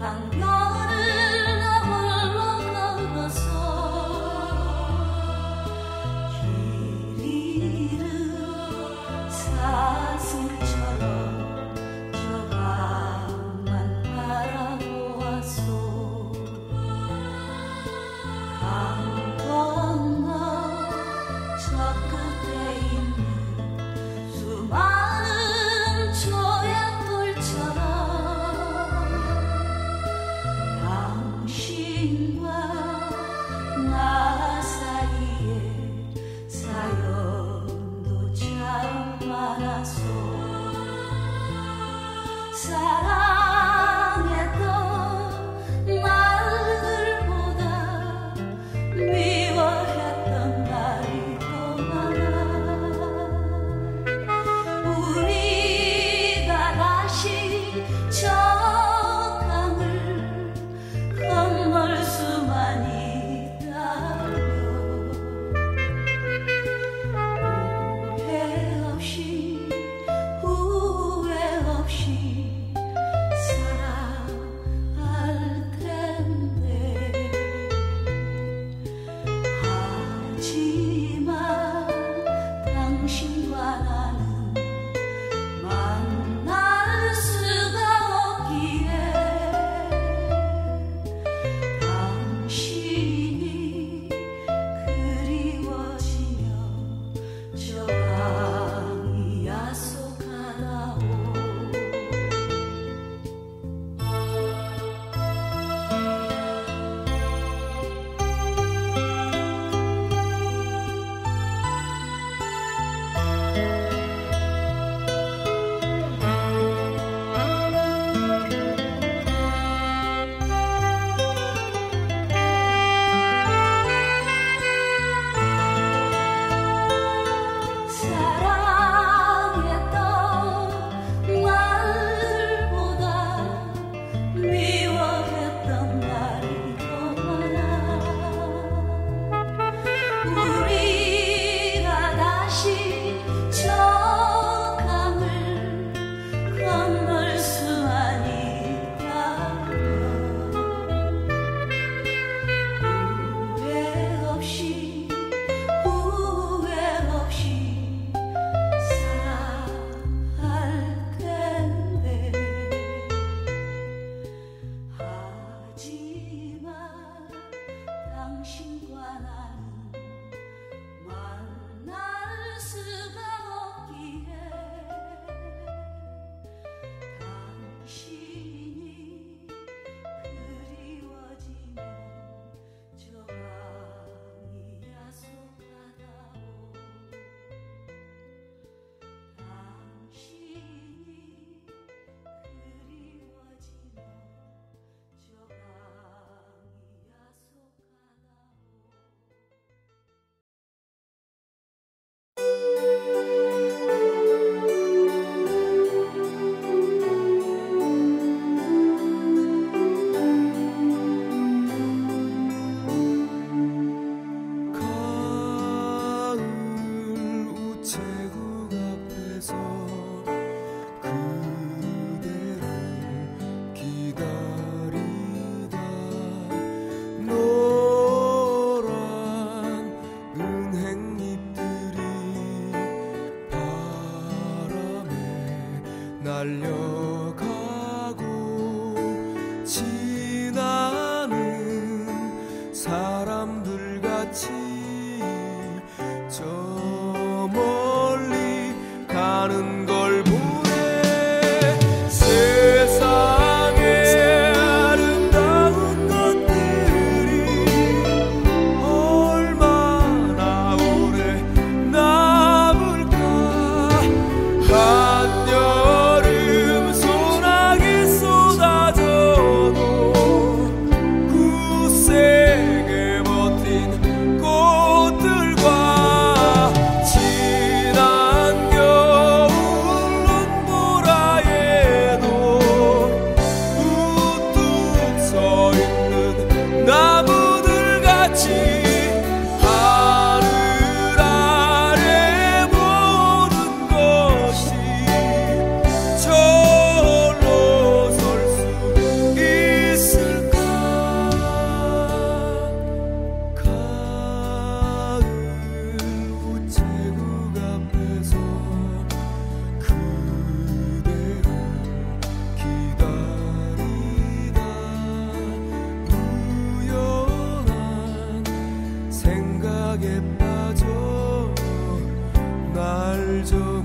朋友。 날저